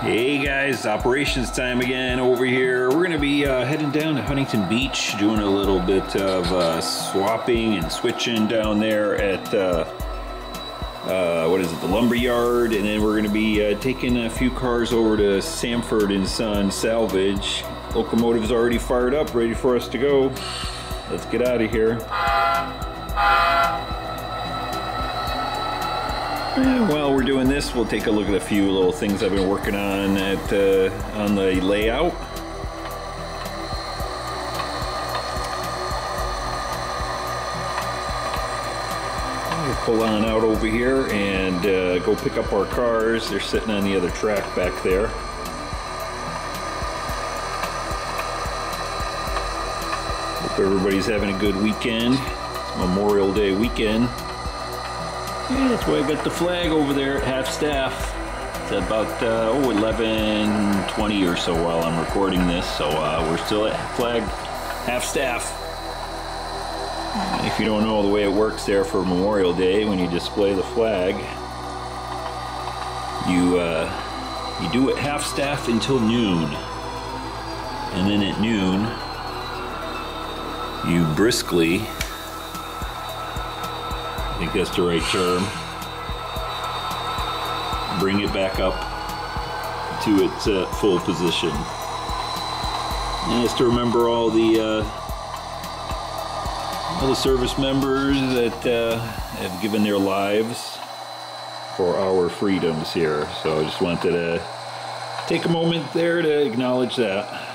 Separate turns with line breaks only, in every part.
Hey guys, operations time again over here. We're to be uh, heading down to Huntington Beach, doing a little bit of uh, swapping and switching down there at, uh, uh what is it, the lumber yard. And then we're to be uh, taking a few cars over to Sanford and Son Salvage. Locomotive's already fired up, ready for us to go. Let's get out of here. While we're doing this, we'll take a look at a few little things I've been working on at uh, on the layout. We'll pull on out over here and uh, go pick up our cars. They're sitting on the other track back there. Hope everybody's having a good weekend. It's Memorial Day weekend. Yeah, that's why I got the flag over there at half staff. It's about uh, oh, 11:20 or so while I'm recording this, so uh, we're still at flag half staff. If you don't know the way it works there for Memorial Day, when you display the flag, you uh, you do it half staff until noon, and then at noon you briskly think that's the right term. Bring it back up to its uh, full position. And just to remember all the uh, all the service members that uh, have given their lives for our freedoms here. So I just wanted to take a moment there to acknowledge that.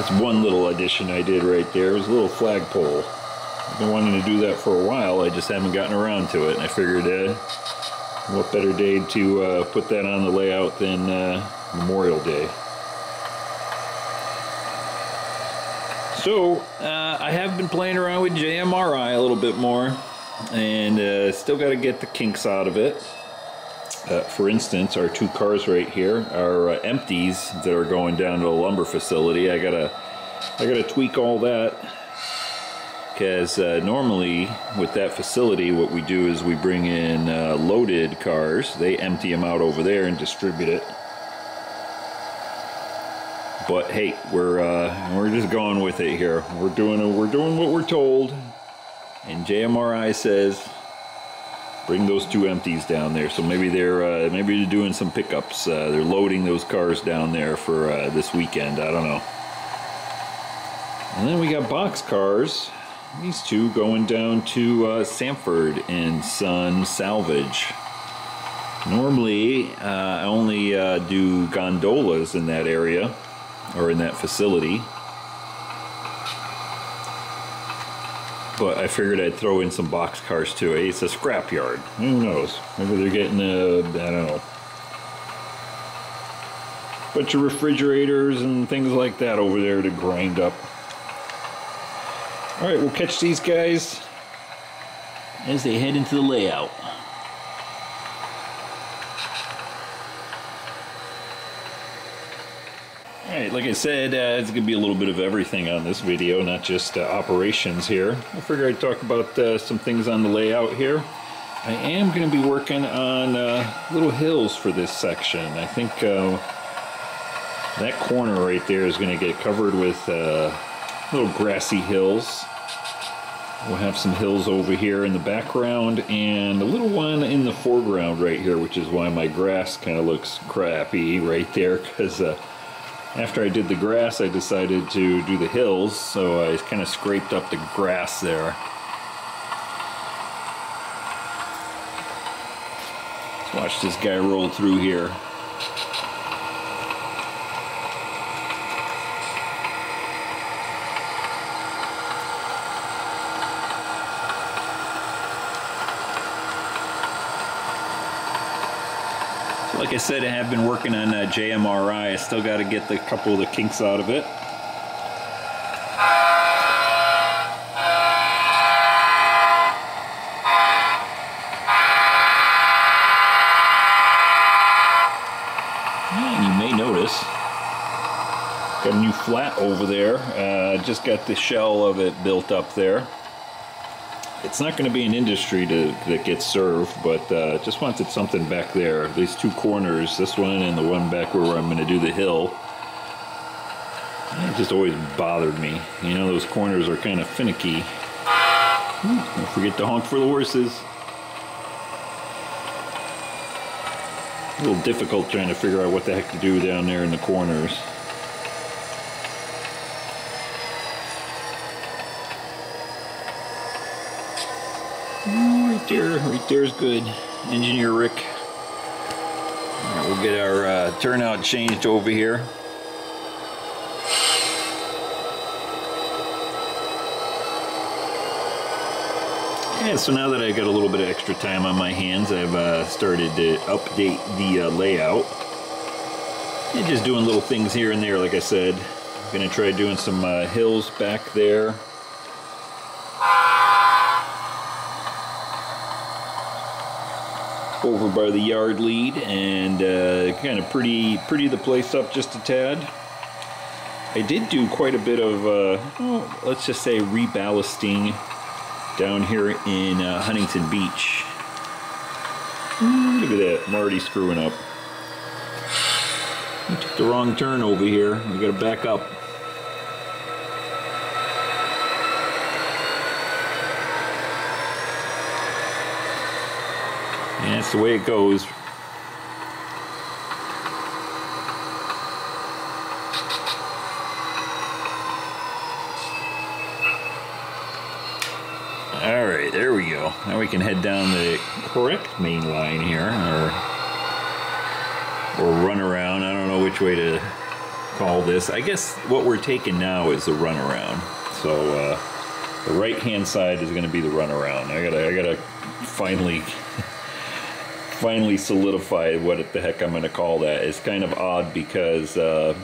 That's one little addition I did right there. It was a little flagpole. I've been wanting to do that for a while. I just haven't gotten around to it. And I figured, uh, what better day to uh, put that on the layout than uh, Memorial Day. So, uh, I have been playing around with JMRI a little bit more. And uh, still got to get the kinks out of it. Uh, for instance, our two cars right here are uh, empties that are going down to the lumber facility. I gotta, I gotta tweak all that because uh, normally with that facility, what we do is we bring in uh, loaded cars. They empty them out over there and distribute it. But hey, we're uh, we're just going with it here. We're doing we're doing what we're told, and JMRI says bring those two empties down there. So maybe they're uh, maybe they're doing some pickups. Uh, they're loading those cars down there for uh, this weekend. I don't know. And then we got box cars. These two going down to uh, Sanford and Son Salvage. Normally, uh, I only uh, do gondolas in that area or in that facility. but I figured I'd throw in some box cars too. It's a scrap yard. Who knows? Maybe they're getting a, I don't know, bunch of refrigerators and things like that over there to grind up. All right, we'll catch these guys as they head into the layout. Alright, like I said, uh, it's going to be a little bit of everything on this video, not just uh, operations here. I figured I'd talk about uh, some things on the layout here. I am going to be working on uh, little hills for this section. I think uh, that corner right there is going to get covered with uh, little grassy hills. We'll have some hills over here in the background and a little one in the foreground right here, which is why my grass kind of looks crappy right there because uh, after I did the grass, I decided to do the hills, so I kind of scraped up the grass there. Let's watch this guy roll through here. Said, I have been working on uh, JMRI. I still got to get the couple of the kinks out of it. And you may notice, got a new flat over there. Uh, just got the shell of it built up there. It's not going to be an industry to, that gets served, but uh, just wanted something back there. These two corners, this one and the one back where I'm going to do the hill, it just always bothered me. You know, those corners are kind of finicky. Don't forget to honk for the horses. A little difficult trying to figure out what the heck to do down there in the corners. Right there, there's good. Engineer Rick. Right, we'll get our uh, turnout changed over here. Yeah, so now that I got a little bit of extra time on my hands, I've uh, started to update the uh, layout. And just doing little things here and there, like I said. I'm gonna try doing some uh, hills back there. Over by the yard lead and uh, kind of pretty, pretty the place up just a tad. I did do quite a bit of, uh, let's just say reballasting down here in uh, Huntington Beach. Look at that, I'm already screwing up. I took the wrong turn over here. We gotta back up. And that's the way it goes. All right, there we go. Now we can head down the correct main line here, or or run around. I don't know which way to call this. I guess what we're taking now is the runaround. So uh, the right hand side is going to be the runaround. I gotta, I gotta finally, finally solidified what the heck I'm going to call that. It's kind of odd because. Uh,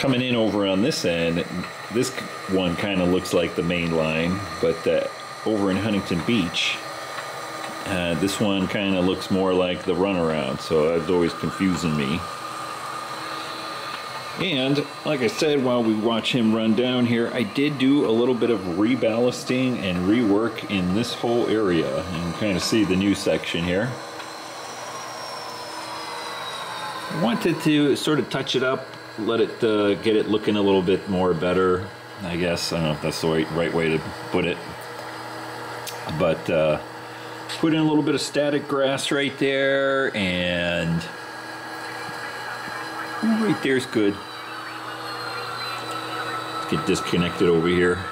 coming in over on this end, this one kind of looks like the main line, but uh, over in Huntington Beach, uh, this one kind of looks more like the runaround, so it's always confusing me. And like I said, while we watch him run down here, I did do a little bit of reballasting and rework in this whole area. You can kind of see the new section here. I wanted to sort of touch it up let it uh, get it looking a little bit more better I guess I don't know if that's the right, right way to put it but uh, put in a little bit of static grass right there and right there's good get disconnected over here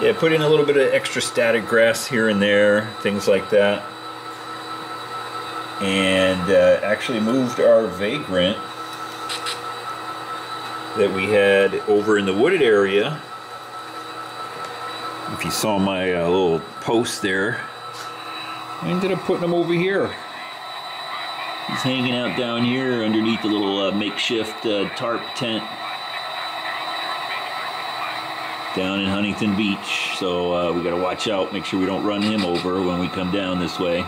yeah put in a little bit of extra static grass here and there things like that and uh, actually moved our vagrant that we had over in the wooded area. If you saw my uh, little post there, I ended up putting them over here. He's hanging out down here underneath the little uh, makeshift uh, tarp tent down in Huntington Beach. So uh, we got to watch out, make sure we don't run him over when we come down this way.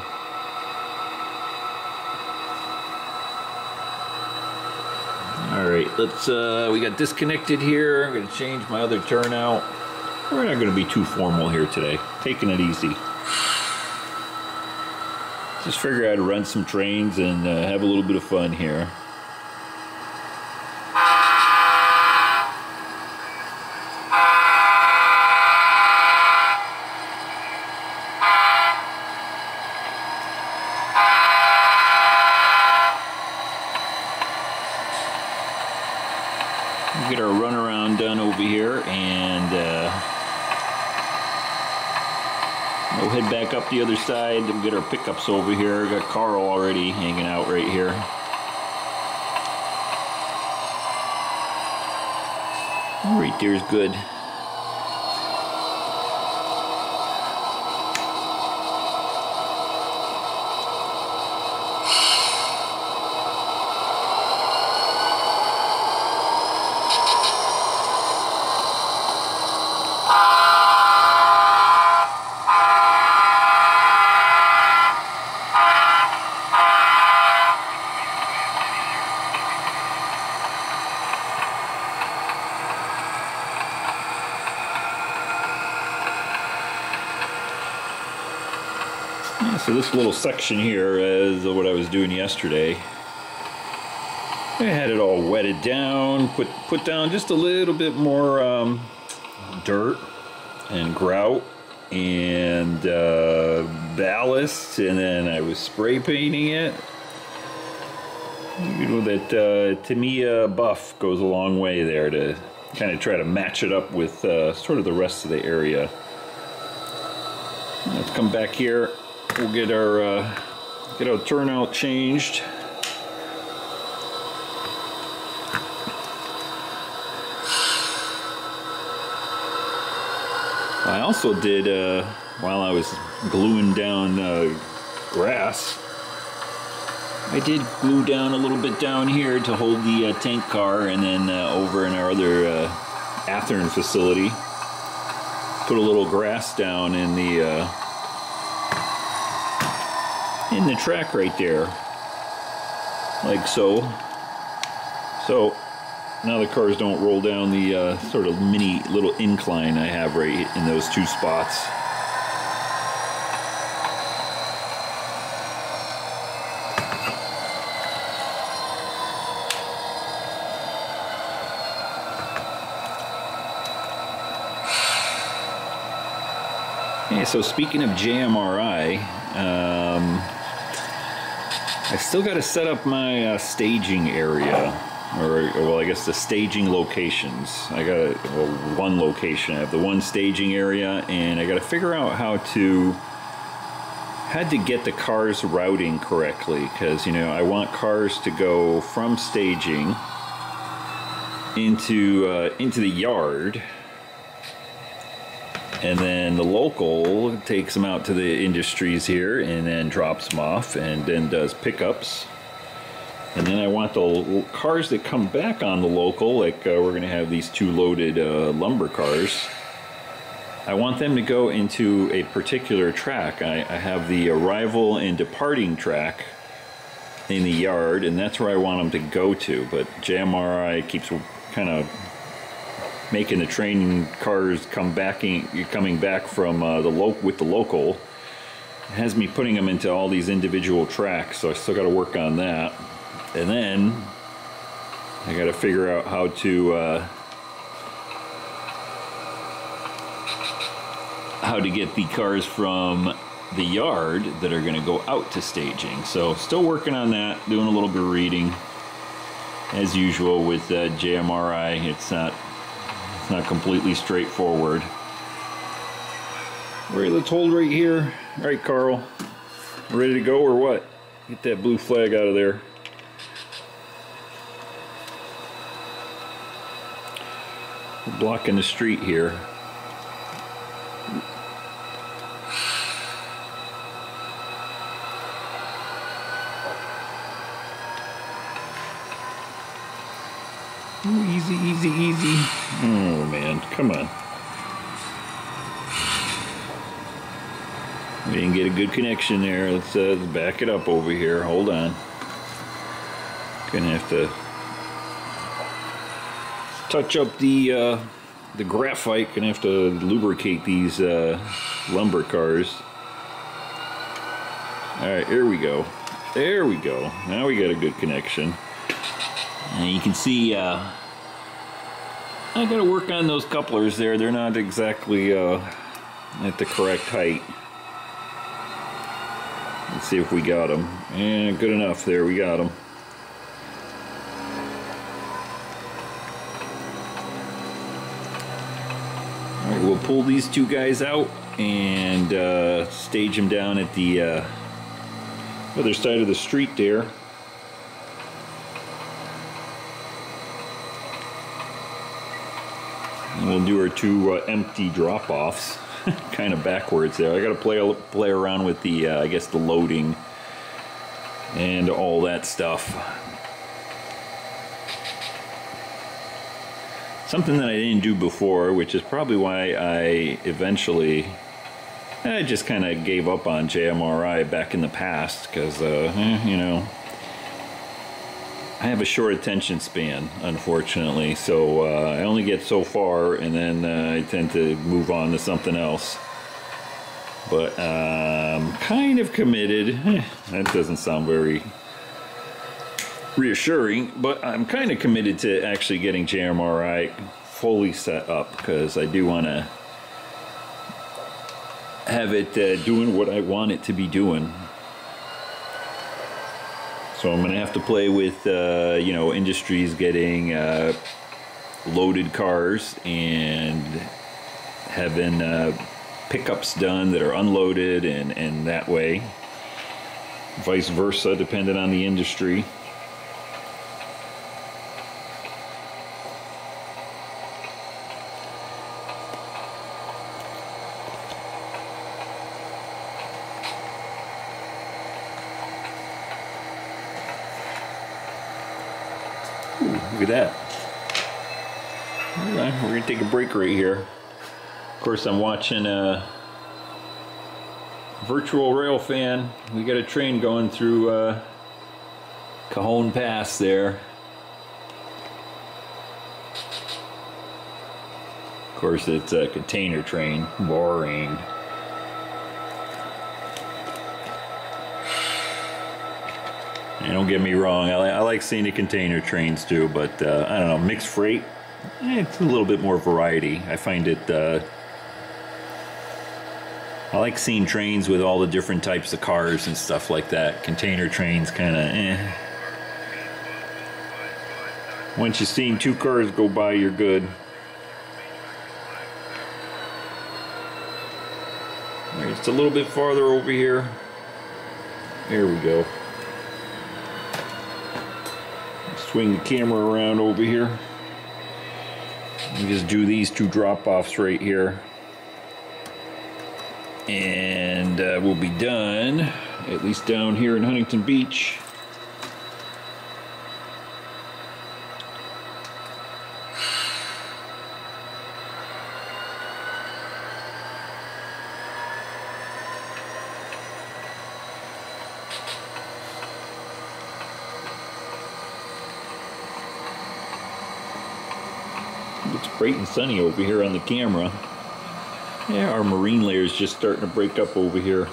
Alright, let's, uh, we got disconnected here. I'm going to change my other turnout. We're not going to be too formal here today. Taking it easy. Just figure I'd run some trains and uh, have a little bit of fun here. get our runaround done over here and uh, we'll head back the other side and get our pickups over here. Got Carl already hanging out right here. Right there's good. So this little section here is what I was doing yesterday. I had it all wetted down, put put down just a little bit more um, dirt and grout and uh, ballast, and then I was spray painting it. You know that uh, Tamiya buff goes a long way there to kind of try to match it up with uh, sort of the rest of the area. Let's come back here. We'll get our uh, get our turnout changed. I also did, uh, while I was gluing down uh, grass, I did glue down a little bit down here to hold the uh, tank car and then uh, over in our other uh, Athearn facility, put a little grass down in the uh, in the track right there, like so. So now the cars don't roll down the uh, sort of mini little incline I have right in those two spots. So speaking of JMRI, um, I still got to set up my uh, staging area or well, I guess the staging locations. I got well, one location. I have the one staging area, and I got to figure out how to had to get the cars routing correctly because you know I want cars to go from staging into uh, into the yard, and then the local takes them out to the industries here, and then drops them off, and then does pickups and then I want the cars that come back on the local, like uh, we're going to have these two loaded uh, lumber cars. I want them to go into a particular track. I, I, have the arrival and departing track in the yard, and that's where I want them to go to. But JMRI keeps kind of making the train cars come back, coming back from uh, the lo with the local. Has me putting them into all these individual tracks, so I still got to work on that. And then I got to figure out how to uh, how to get the cars from the yard that are going to go out to staging. So still working on that, doing a little bit of reading. As usual with uh, JMRI, it's not not completely straightforward. Right, let's hold right here. All right, Carl, ready to go or what? Get that blue flag out of there. blocking the street here. Ooh, easy, easy, easy. Oh man, come on. We didn't get a good connection there. Let's, uh, let's back it up over here. Hold on. Gonna have to touch up the uh, the graphite. Gonna have to lubricate these uh, lumber cars. All right, here we go. There we go. Now we got a good connection. And you can see uh, I got to work on those couplers there. They're not exactly uh, at the correct height. Let's see if we got them. And good enough there. We got them. All right, we'll pull these two guys out and uh, stage them down at the uh, other side of the street there. We'll do our two uh, empty drop-offs, kind of backwards there. I got to play play around with the, uh, I guess, the loading and all that stuff. Something that I didn't do before, which is probably why I eventually I just kind of gave up on JMRI back in the past because, uh, eh, you know, I have a short attention span, unfortunately. So uh, I only get so far and then uh, I tend to move on to something else. But I'm kind of committed. Eh, that doesn't sound very reassuring, but I'm kind of committed to actually getting JMRI fully set up because I do want to have it uh, doing what I want it to be doing. So I'm going to have to play with, uh, you know, industries getting uh, loaded cars and having uh, pickups done that are unloaded and, and that way. Vice versa, depending on the industry. Look at that. Right, we're gonna take a break right here. Of course, I'm watching a virtual rail fan. We got a train going through uh, Cajon Pass there. Of course, it's a container train. Boring. And don't get me wrong, I, I like seeing the container trains too, but uh, I don't know, mixed freight, eh, it's a little bit more variety. I find it, uh, I like seeing trains with all the different types of cars and stuff like that. Container trains kind of, eh. Once you've seen two cars go by, you're good. Just a little bit farther over here. There we go swing the camera around over here. And just do these two drop-offs right here. And uh, we'll be done, at least down here in Huntington Beach. Looks bright and sunny over here on the camera. Yeah, our marine layer is just starting to break up over here.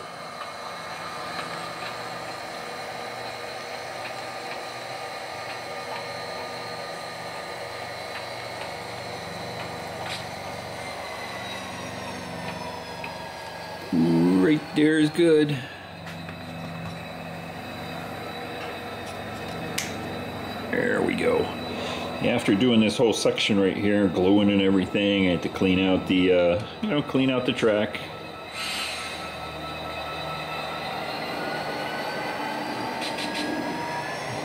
Right there is good. There we go after doing this whole section right here, gluing and everything, I had to clean out the, uh, you know, clean out the track.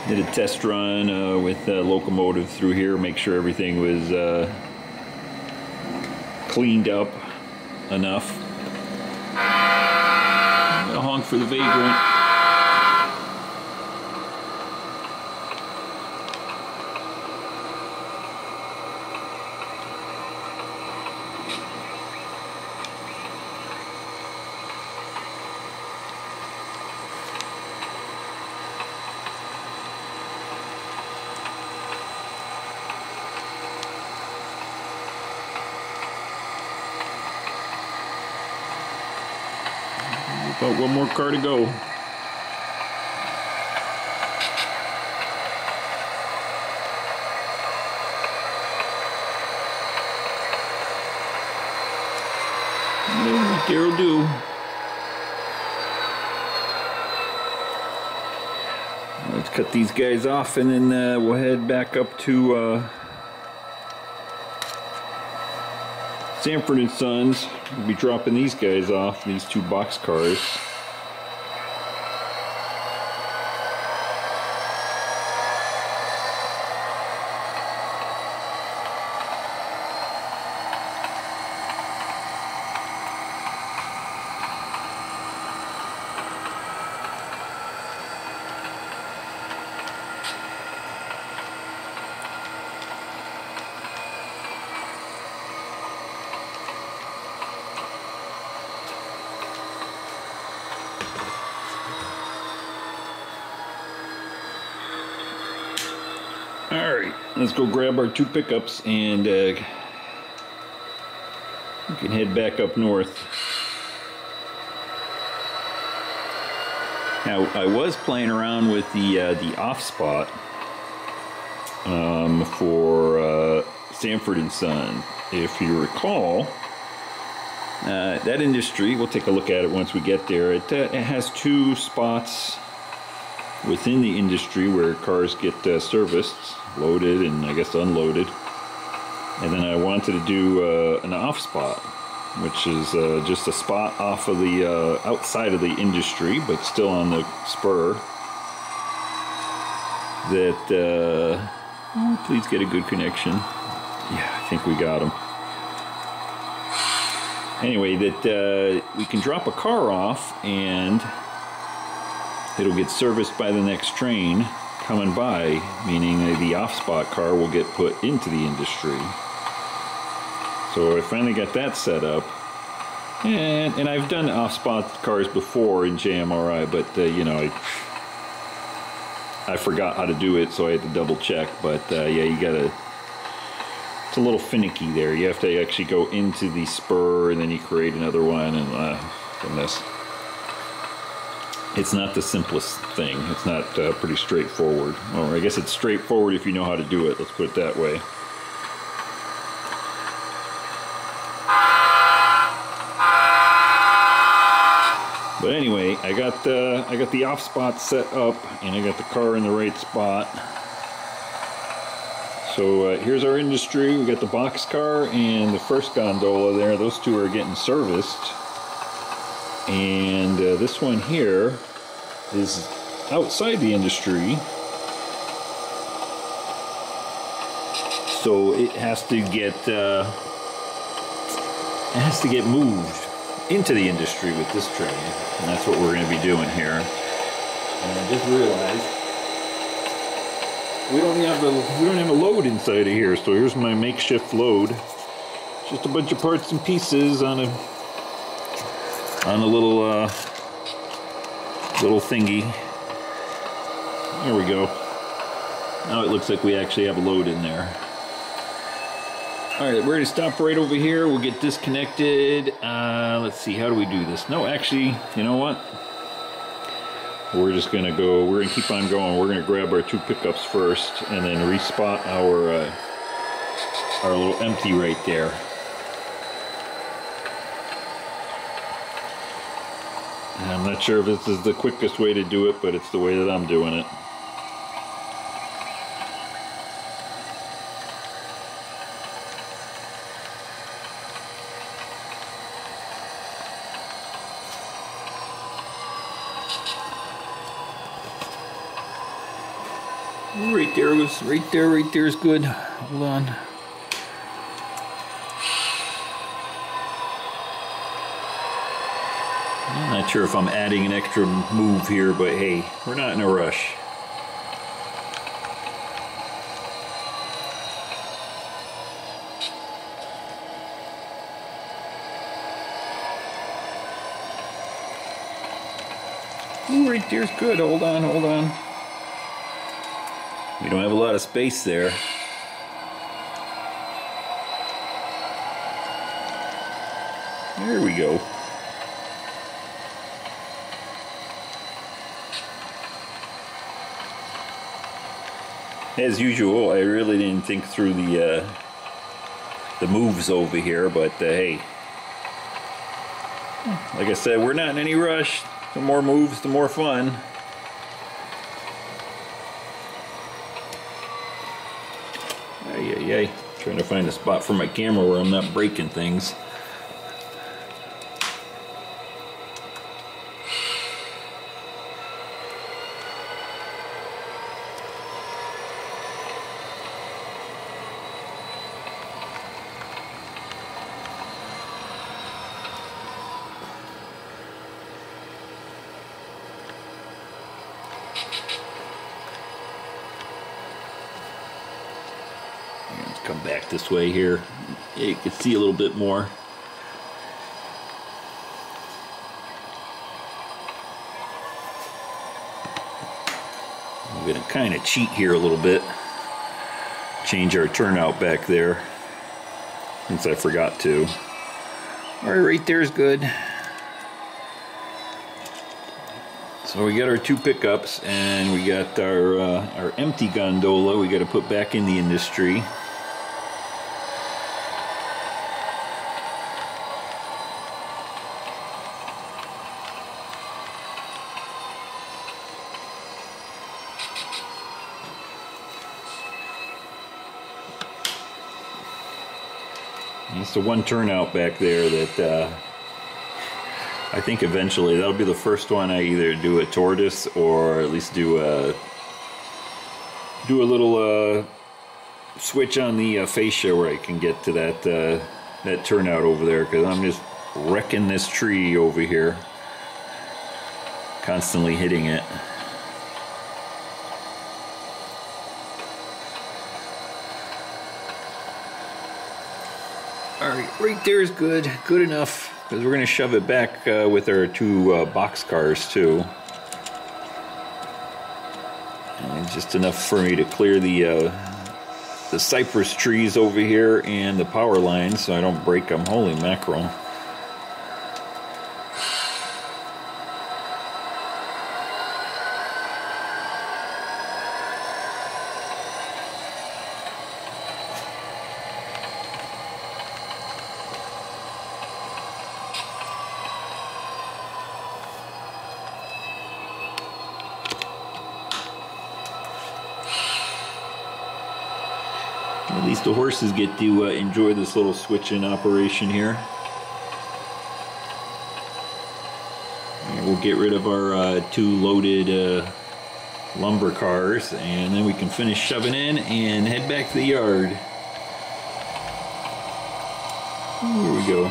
Did a test run uh, with the locomotive through here, make sure everything was uh, cleaned up enough. Honk for the vagrant. One more car to go. Daryl do. Let's cut these guys off and then uh, we'll head back up to uh, Sanford and Sons. We'll be dropping these guys off, these two box cars. All right, let's go grab our two pickups and uh, we can head back up north. Now, I was playing around with the uh, the off spot um, for uh, Sanford and Son. If you recall, uh, that industry, we'll take a look at it once we get there. It, uh, it has two spots within the industry where cars get uh, serviced, loaded, and I guess unloaded. And then I wanted to do uh, an off spot which is uh, just a spot off of the uh, outside of the industry, but still on the spur. That oh, please get a good connection. Yeah, I think we got them. Anyway, that uh, we can drop a car off and it'll get serviced by the next train coming by, meaning the off spot car will get put into the industry. So I finally got that set up. And, and I've done off-spot cars before in JMRI, but uh, you know, I, I forgot how to do it, so I had to double check. But uh, yeah, you gotta, it's a little finicky there. You have to actually go into the spur and then you create another one and uh, goodness. It's not the simplest thing. It's not uh, pretty straightforward. Or I guess it's straightforward if you know how to do it, let's put it that way. But anyway, I got the I got the off spot set up, and I got the car in the right spot. So uh, here's our industry. We got the box car and the first gondola there. Those two are getting serviced, and uh, this one here is outside the industry. So it has to get uh, it has to get moved into the industry with this train, and that's what we're going to be doing here. And I just realized we don't have a we don't have a load inside of here, so here's my makeshift load. Just a bunch of parts and pieces on a on a little uh, little thingy. There we go. Now it looks like we actually have a load in there. All right, we're to stop right over here. We'll get disconnected. Uh, let's see, how do we do this? No, actually, you know what? We're just to go, we're to keep on going. We're to grab our two pickups first and then respot our, uh, our little empty right there. And I'm not sure if this is the quickest way to do it, but it's the way that I'm doing it. Right there was, right there, right there is good. Hold on. I'm not sure if I'm adding an extra move here, but hey, we're not in a rush. Ooh, right there's good. Hold on, hold on. We don't have a lot of space there. There we go. As usual, I really didn't think through the uh, the moves over here, but uh, hey, like I said, we're not in any rush. The more moves, the more fun. Ay, ay, ay. Trying to find a spot for my camera where I'm not breaking things. Let's come back this way here. You can see a little bit more. I'm going to kind of cheat here a little bit. Change our turnout back there. Since I forgot to. Alright, right there is good. So we got our two pickups and we got our uh, our empty gondola we got to put back in the industry. It's the one turnout back there that uh, I think eventually that'll be the first one I either do a tortoise or at least do a do a little uh, switch on the uh, fascia where I can get to that uh, that turnout over there because I'm just wrecking this tree over here, constantly hitting it. All right, there is good, good enough because we're going to shove it back uh, with our two uh, box cars too. And just enough for me to clear the uh, the cypress trees over here and the power lines so I don't break them. Holy mackerel. At least the horses get to uh, enjoy this little switching operation here. And we'll get rid of our uh, two loaded uh, lumber cars and then we can finish shoving in and head back to the yard. Here we go.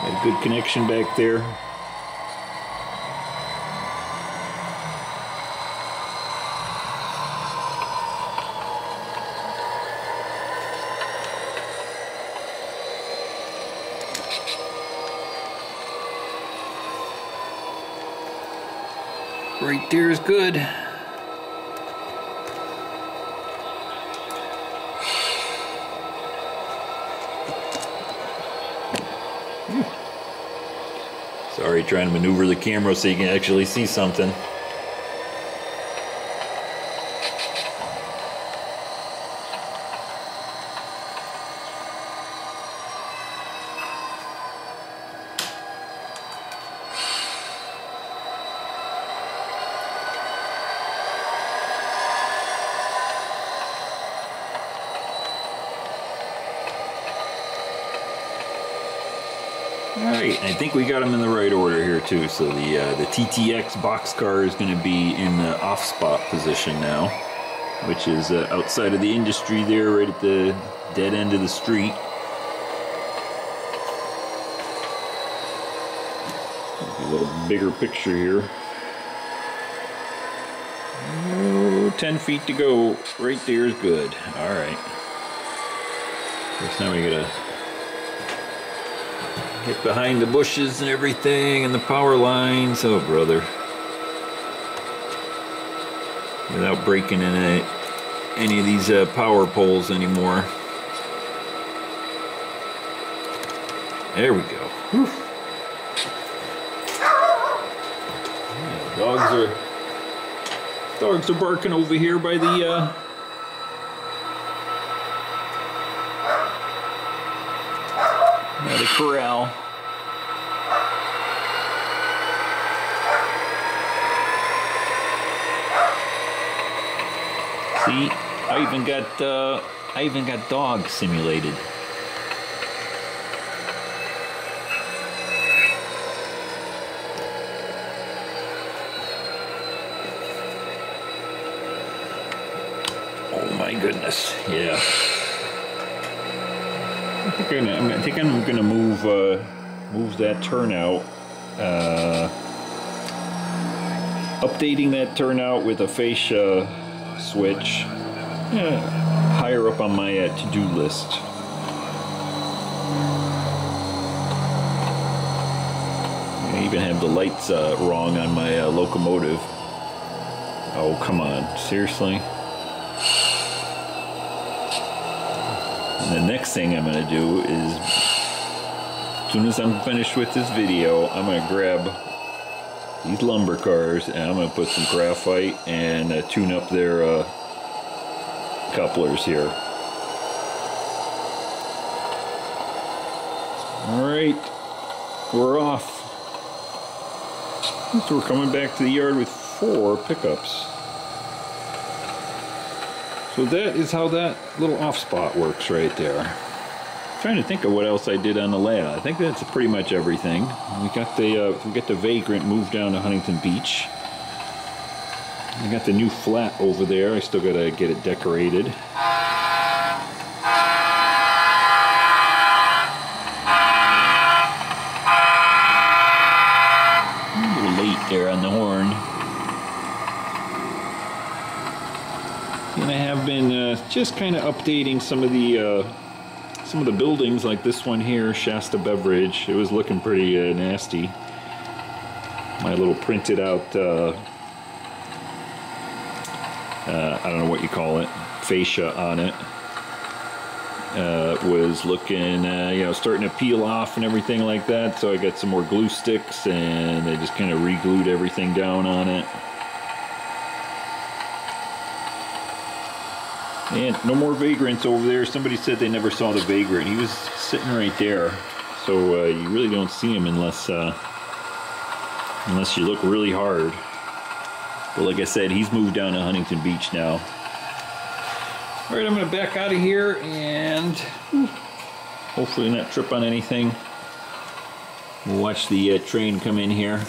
Got a good connection back there. Right there is good. Sorry, trying to maneuver the camera so you can actually see something. Alright, I think we got them in the right order here too. So the uh, the TTX boxcar is going to be in the off spot position now, which is uh, outside of the industry there, right at the dead end of the street. A little bigger picture here. Oh, 10 feet to go. Right there is good. Alright. Guess now we gotta Get behind the bushes and everything and the power lines. Oh, brother. Without breaking any, any of these uh, power poles anymore. There we go. Yeah, dogs are dogs are barking over here by the uh, the. See, I even got uh, I even got dog simulated. Oh my goodness, yeah. I think I'm gonna, I think I'm gonna move uh, move that turnout. Uh, updating that turnout with a fascia switch yeah, higher up on my uh, to-do list. I even have the lights uh, wrong on my uh, locomotive. Oh, come on. Seriously? The next thing I'm going to do is, as soon as I'm finished with this video, I'm going to grab these lumber cars and I'm going to put some graphite and uh, tune up their uh, couplers here. Alright, we're off. So we're coming back to the yard with four pickups. So that is how that little off spot works right there. I'm trying to think of what else I did on the layout. I think that's pretty much everything. We got the uh, we got the vagrant moved down to Huntington Beach. I got the new flat over there. I still gotta get it decorated. A little late there on the horn. And I have been uh, just kind of updating some of the uh, some of the buildings, like this one here, Shasta Beverage. It was looking pretty uh, nasty. My little printed out, uh, uh, I don't know what you call it, fascia on it. Uh, was looking, uh, you know, starting to peel off and everything like that. So I got some more glue sticks and I just kind of re-glued everything down on it. And no more vagrants over there. Somebody said they never saw the vagrant. He was sitting right there. So uh, you really don't see him unless uh, unless you look really hard. But like I said, he's moved down to Huntington Beach now. All right, I'm gonna back out of here and hopefully not trip on anything. We'll watch the uh, train come in here.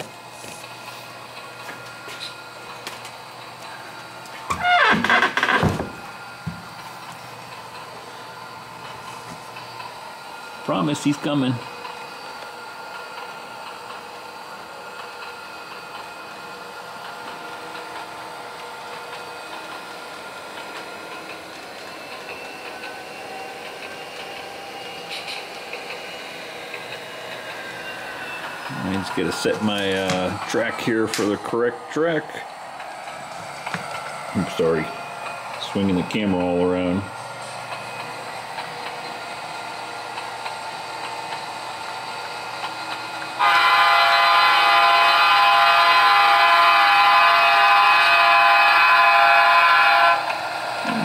Promise he's coming. I just gotta set my uh, track here for the correct track. I'm sorry, swinging the camera all around.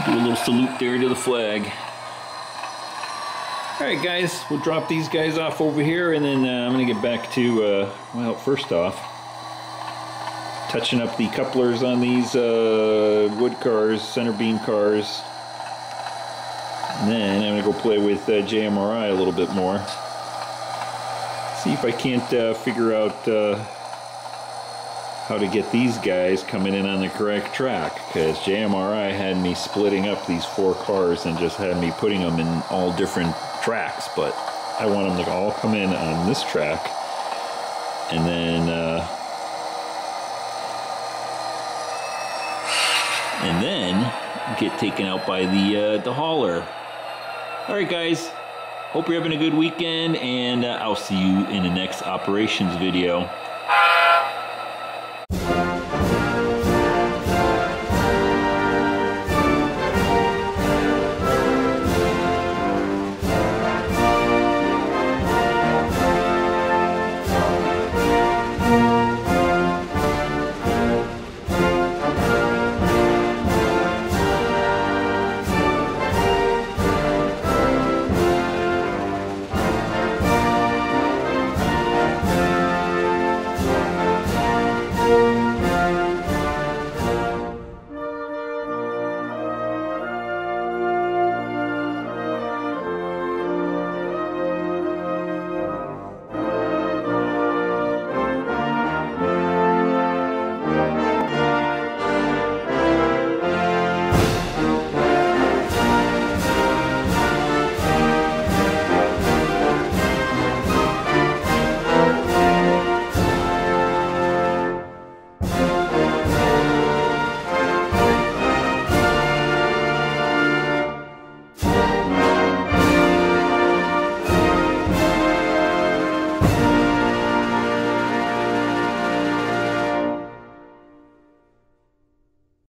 Do a little salute there to the flag. All right, guys, we'll drop these guys off over here, and then uh, I'm gonna get back to, uh, well, first off, touching up the couplers on these uh, wood cars, center beam cars. And then I'm gonna go play with uh, JMRI a little bit more. See if I can't uh, figure out uh, how to get these guys coming in on the correct track because JMRI had me splitting up these four cars and just had me putting them in all different tracks but I want them to all come in on this track. And then uh, and then get taken out by the uh, the hauler. All right guys. Hope you're having a good weekend and uh, I'll see you in the next operations video